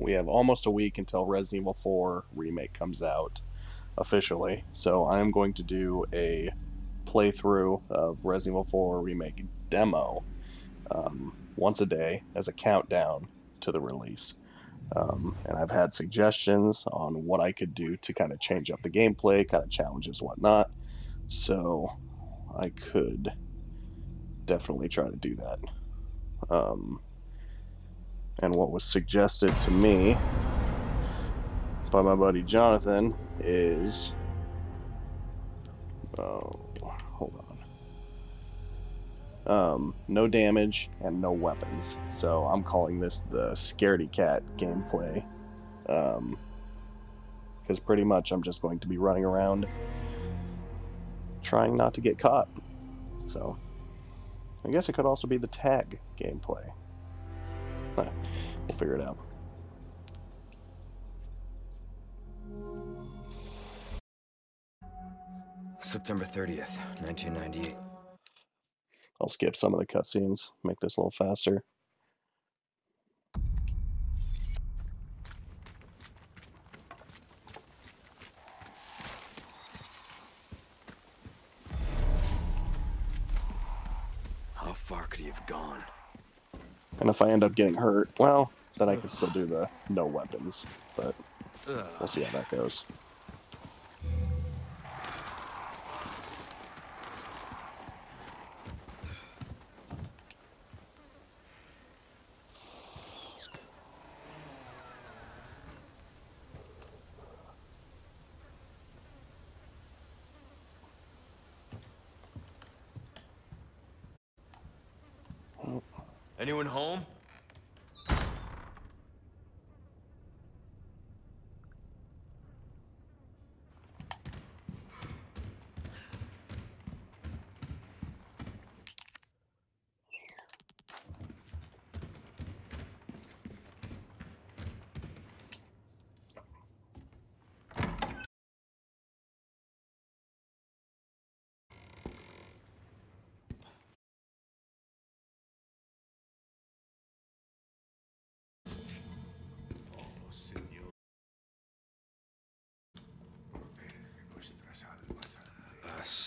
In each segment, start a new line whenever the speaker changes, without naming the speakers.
we have almost a week until Resident Evil 4 remake comes out officially. So I'm going to do a playthrough of Resident Evil 4 remake demo um, once a day as a countdown to the release. Um, and I've had suggestions on what I could do to kind of change up the gameplay, kind of challenges, whatnot. So I could definitely try to do that. Um, and what was suggested to me by my buddy Jonathan is. Oh, hold on. Um, no damage and no weapons. So I'm calling this the Scaredy Cat gameplay. Um, because pretty much I'm just going to be running around trying not to get caught. So I guess it could also be the tag gameplay. We'll figure it out.
September 30th, 1998.
I'll skip some of the cutscenes, make this a little faster.
How far could he have gone?
And if I end up getting hurt, well, then I can still do the no weapons. But we'll see how that goes.
Anyone home? Uh,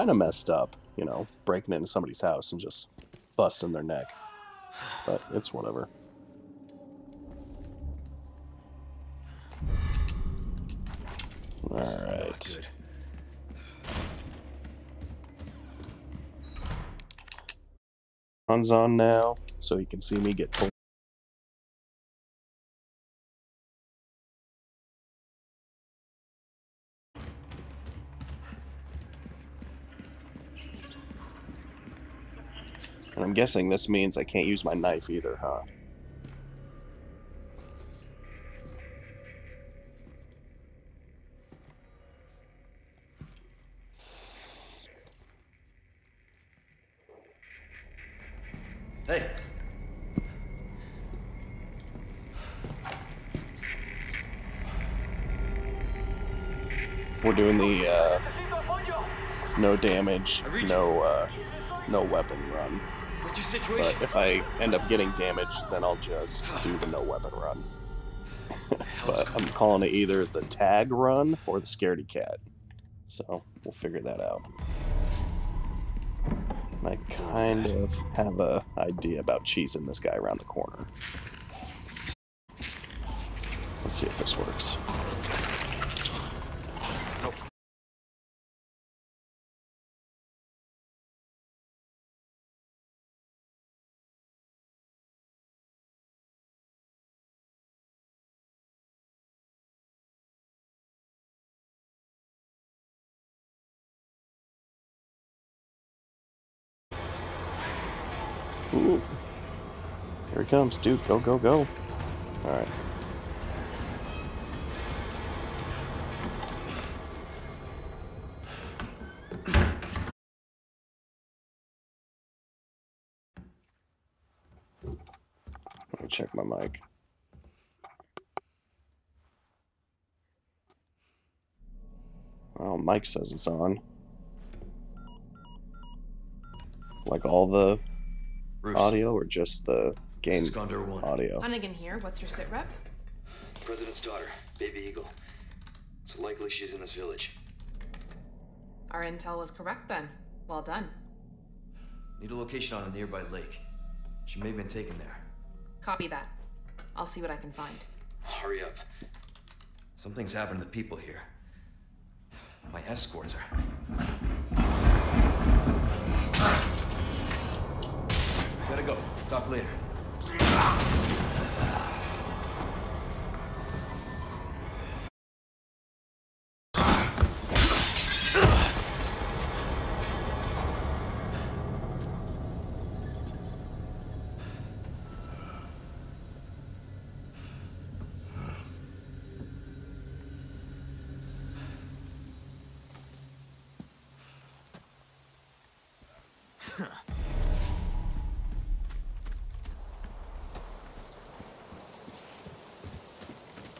kind of messed up, you know, breaking into somebody's house and just busting their neck. But it's whatever. All right. Sun's on now, so you can see me get pulled. And I'm guessing this means I can't use my knife either, huh?
Hey,
We're doing the uh, no damage, no uh, no weapon run.
What's your situation?
But if I end up getting damaged, then I'll just do the no weapon run. but I'm calling it either the tag run or the scaredy cat. So we'll figure that out. And I kind of have a idea about cheesing this guy around the corner. Let's see if this works. Ooh. Here he comes, dude. Go, go, go. Alright. Let me check my mic. Oh, Mike says it's on. Like all the
Bruce,
audio or just the
this
game
is Gondor 1.
audio?
Hunnigan here. What's your sit rep?
President's daughter, Baby Eagle. It's likely she's in this village.
Our intel was correct then. Well done.
Need a location on a nearby lake. She may have been taken there.
Copy that. I'll see what I can find.
Hurry up. Something's happened to the people here. My escorts are. Go. Talk later.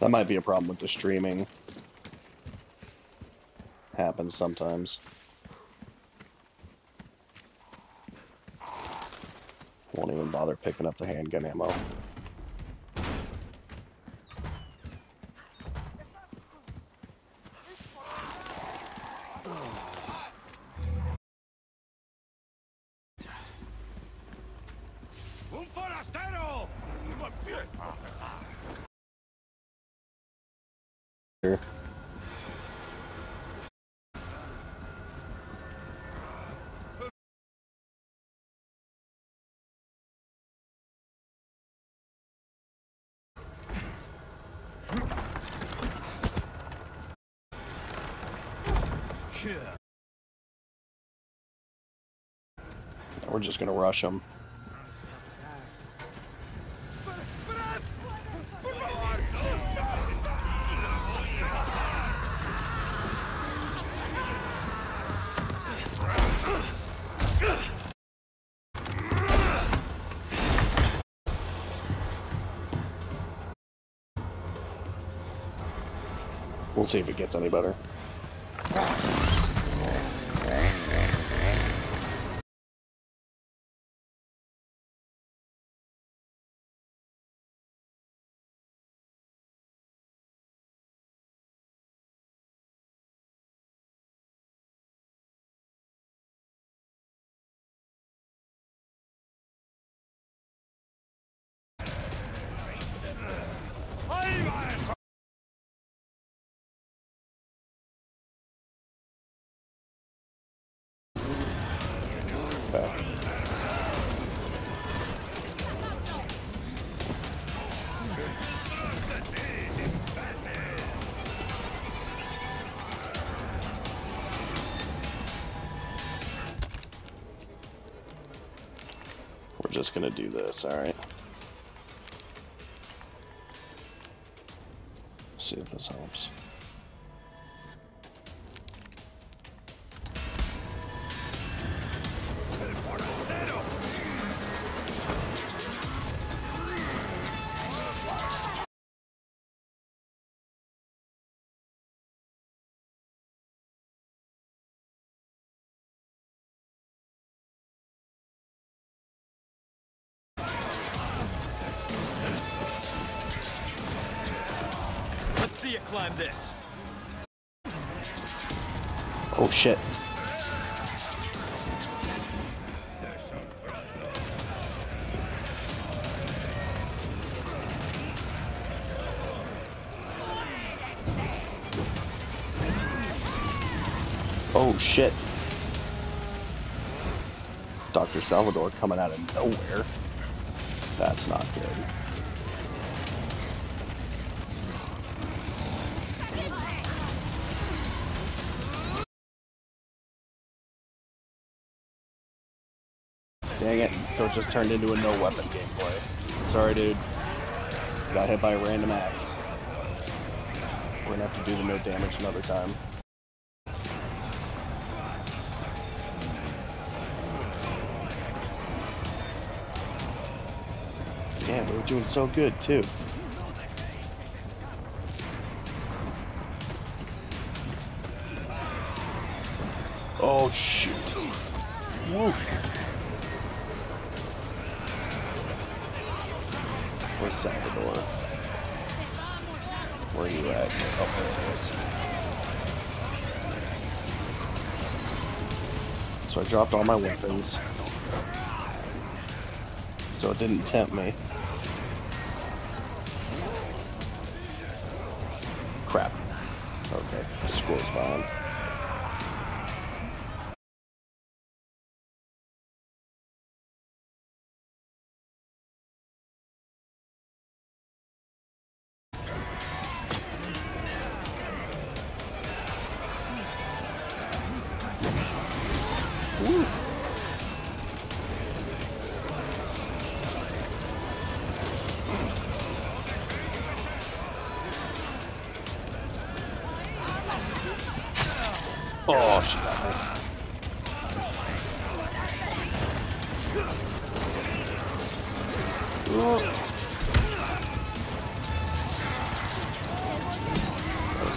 That might be a problem with the streaming. Happens sometimes. Won't even bother picking up the handgun ammo.
¡Un forastero!
Here. We're just gonna rush them. We'll see if it gets any better. We're just gonna do this, alright? See if this helps.
See you climb this.
Oh shit. Oh shit. Dr. Salvador coming out of nowhere. That's not good. It. Just turned into a no weapon gameplay. Sorry, dude. Got hit by a random axe. We're gonna have to do the no damage another time. Damn, we were doing so good too. Oh shoot. Woof. Salvador? Where are you at? Oh, there it is. So I dropped all my weapons. So it didn't tempt me. Crap. Okay, score's fine.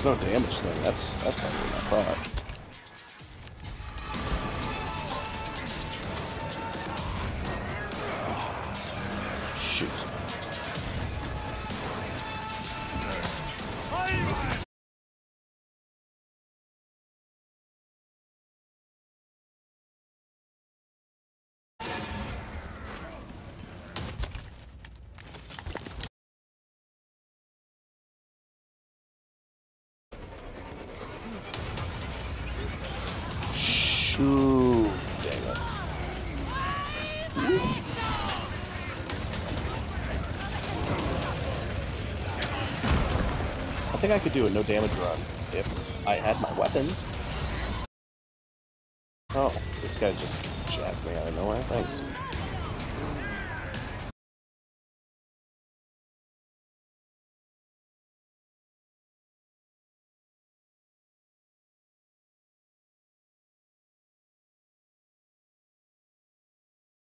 No damage thing. That's that's not what I thought. Think I could do a no damage run if I had my weapons. Oh, this guy just jacked me out of nowhere. Thanks.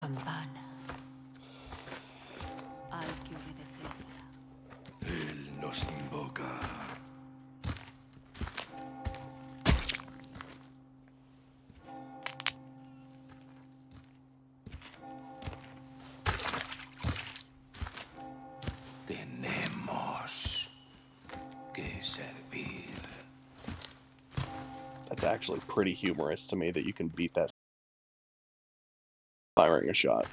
Campana.
Actually pretty humorous to me that you can beat that firing a shot.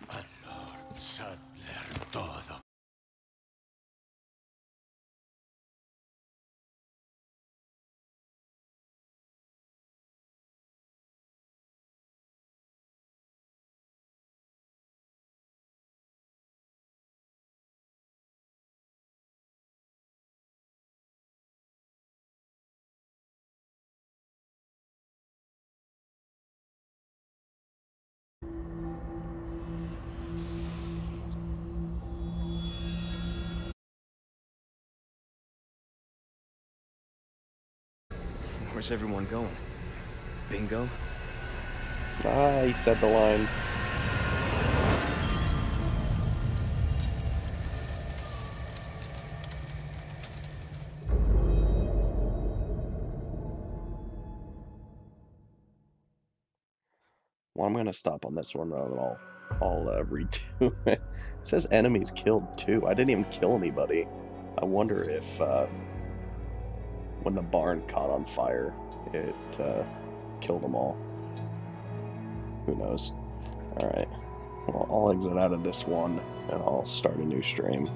Where's everyone going? Bingo?
Ah, he said the line. Well, I'm gonna stop on this one I'll, I'll uh, redo it. It says enemies killed too. I didn't even kill anybody. I wonder if uh, when the barn caught on fire, it uh, killed them all. Who knows? Alright. Well, I'll exit out of this one and I'll start a new stream.